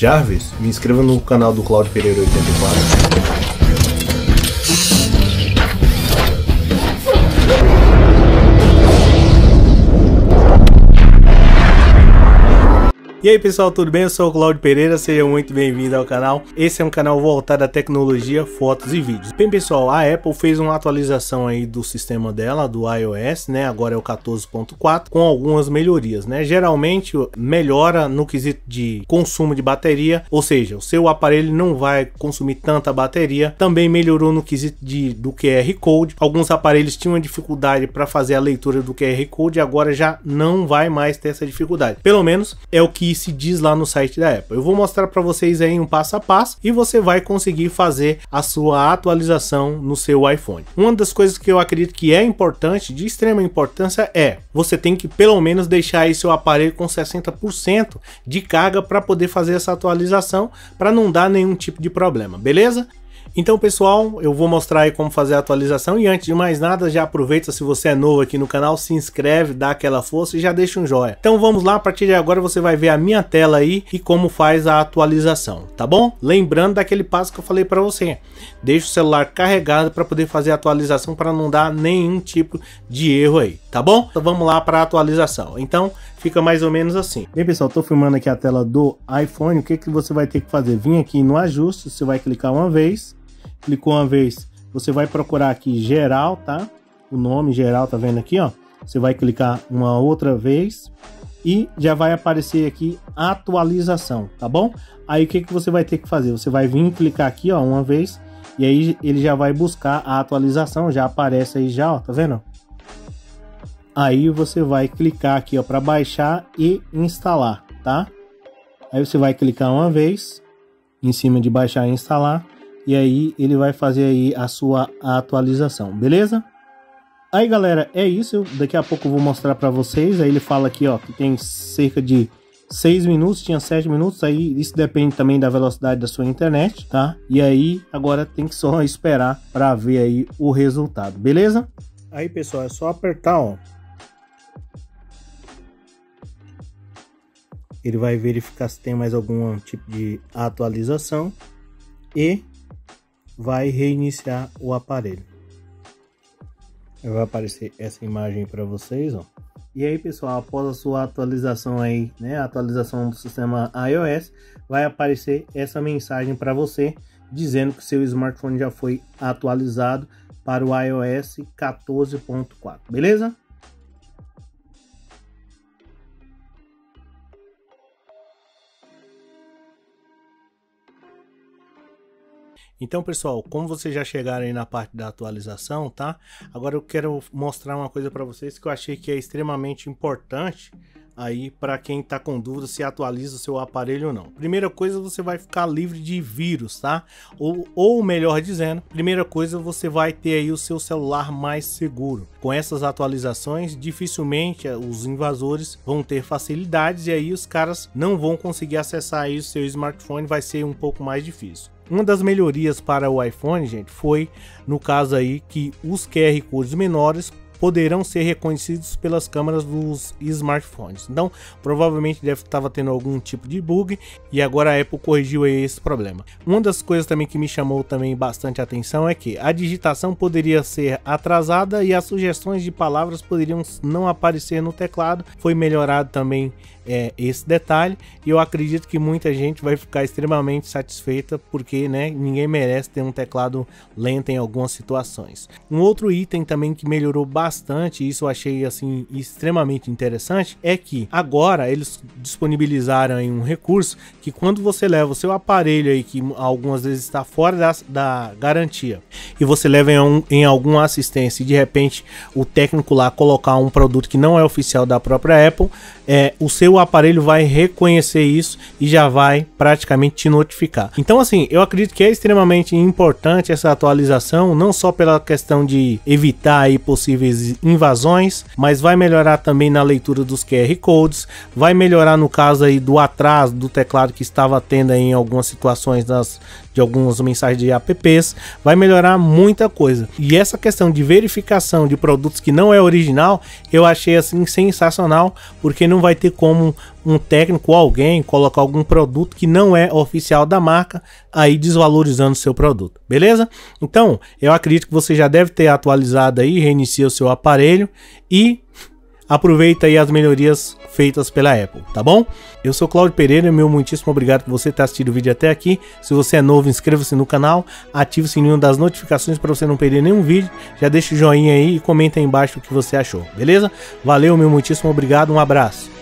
Jarvis, me inscreva no canal do Claudio Pereira 84. E aí pessoal, tudo bem? Eu sou o Claudio Pereira, seja muito bem-vindo ao canal. Esse é um canal voltado à tecnologia, fotos e vídeos. Bem pessoal, a Apple fez uma atualização aí do sistema dela, do iOS, né? Agora é o 14.4, com algumas melhorias, né? Geralmente melhora no quesito de consumo de bateria, ou seja, o seu aparelho não vai consumir tanta bateria. Também melhorou no quesito de, do QR Code. Alguns aparelhos tinham dificuldade para fazer a leitura do QR Code, agora já não vai mais ter essa dificuldade. Pelo menos é o que se diz lá no site da Apple. Eu vou mostrar para vocês aí um passo a passo e você vai conseguir fazer a sua atualização no seu iPhone. Uma das coisas que eu acredito que é importante, de extrema importância, é você tem que pelo menos deixar aí seu aparelho com 60% de carga para poder fazer essa atualização para não dar nenhum tipo de problema, beleza? Então pessoal, eu vou mostrar aí como fazer a atualização e antes de mais nada, já aproveita se você é novo aqui no canal, se inscreve, dá aquela força e já deixa um joinha. Então vamos lá, a partir de agora você vai ver a minha tela aí e como faz a atualização, tá bom? Lembrando daquele passo que eu falei para você, deixa o celular carregado para poder fazer a atualização para não dar nenhum tipo de erro aí, tá bom? Então vamos lá para a atualização. Então fica mais ou menos assim. Bem pessoal, estou filmando aqui a tela do iPhone, o que, que você vai ter que fazer? Vim aqui no ajuste, você vai clicar uma vez clicou uma vez, você vai procurar aqui geral, tá? O nome geral, tá vendo aqui, ó? Você vai clicar uma outra vez e já vai aparecer aqui atualização, tá bom? Aí o que, que você vai ter que fazer? Você vai vir clicar aqui, ó, uma vez e aí ele já vai buscar a atualização, já aparece aí já, ó, tá vendo? Aí você vai clicar aqui, ó, para baixar e instalar, tá? Aí você vai clicar uma vez em cima de baixar e instalar e aí ele vai fazer aí a sua atualização, beleza? Aí galera, é isso, daqui a pouco eu vou mostrar para vocês, aí ele fala aqui ó, que tem cerca de 6 minutos, tinha 7 minutos, aí isso depende também da velocidade da sua internet, tá? E aí agora tem que só esperar para ver aí o resultado, beleza? Aí pessoal, é só apertar ó. Ele vai verificar se tem mais algum tipo de atualização e vai reiniciar o aparelho. Vai aparecer essa imagem para vocês, ó. E aí, pessoal, após a sua atualização aí, né, a atualização do sistema iOS, vai aparecer essa mensagem para você dizendo que seu smartphone já foi atualizado para o iOS 14.4, beleza? Então, pessoal, como vocês já chegaram aí na parte da atualização, tá? Agora eu quero mostrar uma coisa para vocês que eu achei que é extremamente importante aí para quem está com dúvida se atualiza o seu aparelho ou não. Primeira coisa, você vai ficar livre de vírus, tá? Ou, ou melhor dizendo, primeira coisa, você vai ter aí o seu celular mais seguro. Com essas atualizações, dificilmente eh, os invasores vão ter facilidades e aí os caras não vão conseguir acessar aí o seu smartphone, vai ser um pouco mais difícil. Uma das melhorias para o iPhone, gente, foi no caso aí que os QR codes menores poderão ser reconhecidos pelas câmeras dos smartphones. Então, provavelmente deve estar tendo algum tipo de bug e agora a Apple corrigiu esse problema. Uma das coisas também que me chamou também bastante atenção é que a digitação poderia ser atrasada e as sugestões de palavras poderiam não aparecer no teclado. Foi melhorado também é, esse detalhe e eu acredito que muita gente vai ficar extremamente satisfeita porque né, ninguém merece ter um teclado lento em algumas situações. Um outro item também que melhorou bastante, isso eu achei assim extremamente interessante, é que agora eles disponibilizaram um recurso que quando você leva o seu aparelho aí que algumas vezes está fora da, da garantia e você leva em, um, em alguma assistência e de repente o técnico lá colocar um produto que não é oficial da própria Apple, é, o seu aparelho vai reconhecer isso e já vai praticamente te notificar. Então, assim, eu acredito que é extremamente importante essa atualização, não só pela questão de evitar aí possíveis invasões, mas vai melhorar também na leitura dos QR codes, vai melhorar no caso aí do atraso do teclado que estava tendo em algumas situações das, de algumas mensagens de apps, vai melhorar muita coisa. E essa questão de verificação de produtos que não é original, eu achei assim sensacional, porque não vai ter como um técnico ou alguém colocar algum produto que não é oficial da marca, aí desvalorizando seu produto, beleza? Então, eu acredito que você já deve ter atualizado aí, reinicia o seu aparelho e aproveita aí as melhorias feitas pela Apple, tá bom? Eu sou Claudio Pereira, meu muitíssimo obrigado por você ter assistido o vídeo até aqui. Se você é novo, inscreva-se no canal, ative o sininho das notificações para você não perder nenhum vídeo. Já deixa o joinha aí e comenta aí embaixo o que você achou, beleza? Valeu, meu muitíssimo obrigado, um abraço.